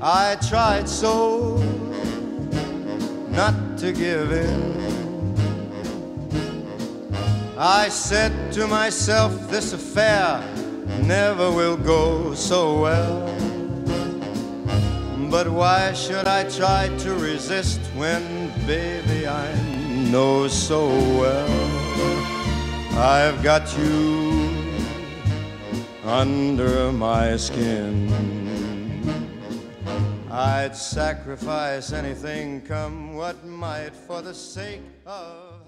I tried so not to give in. I said to myself, this affair never will go so well. But why should I try to resist when, baby, I know so well I've got you under my skin? I'd sacrifice anything, come what might, for the sake of.